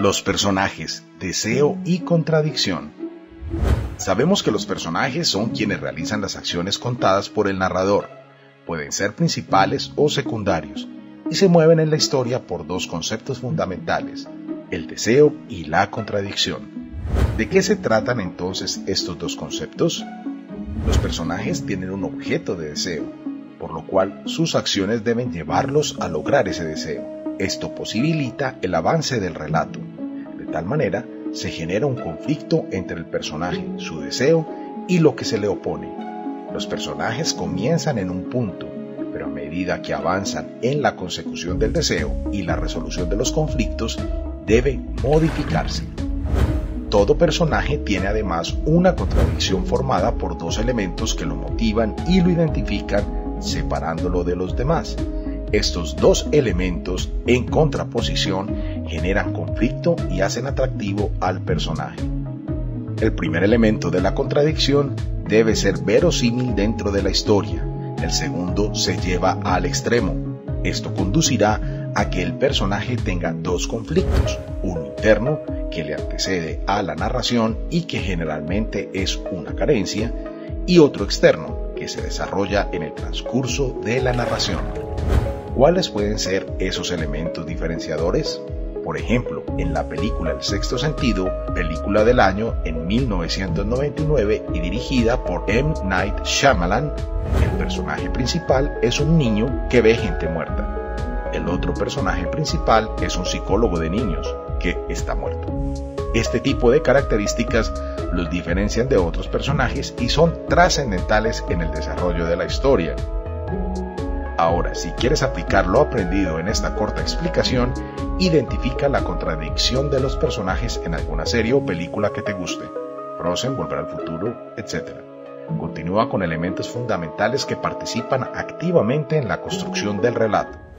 Los personajes, deseo y contradicción. Sabemos que los personajes son quienes realizan las acciones contadas por el narrador. Pueden ser principales o secundarios y se mueven en la historia por dos conceptos fundamentales, el deseo y la contradicción. ¿De qué se tratan entonces estos dos conceptos? Los personajes tienen un objeto de deseo, por lo cual sus acciones deben llevarlos a lograr ese deseo. Esto posibilita el avance del relato. De tal manera, se genera un conflicto entre el personaje, su deseo y lo que se le opone. Los personajes comienzan en un punto, pero a medida que avanzan en la consecución del deseo y la resolución de los conflictos, debe modificarse. Todo personaje tiene además una contradicción formada por dos elementos que lo motivan y lo identifican separándolo de los demás. Estos dos elementos en contraposición generan conflicto y hacen atractivo al personaje. El primer elemento de la contradicción debe ser verosímil dentro de la historia. El segundo se lleva al extremo. Esto conducirá a que el personaje tenga dos conflictos, uno interno que le antecede a la narración y que generalmente es una carencia, y otro externo que se desarrolla en el transcurso de la narración. ¿Cuáles pueden ser esos elementos diferenciadores? Por ejemplo, en la película El sexto sentido, película del año en 1999 y dirigida por M. Night Shyamalan, el personaje principal es un niño que ve gente muerta. El otro personaje principal es un psicólogo de niños que está muerto. Este tipo de características los diferencian de otros personajes y son trascendentales en el desarrollo de la historia. Ahora, si quieres aplicar lo aprendido en esta corta explicación, identifica la contradicción de los personajes en alguna serie o película que te guste. Frozen, Volver al Futuro, etc. Continúa con elementos fundamentales que participan activamente en la construcción del relato.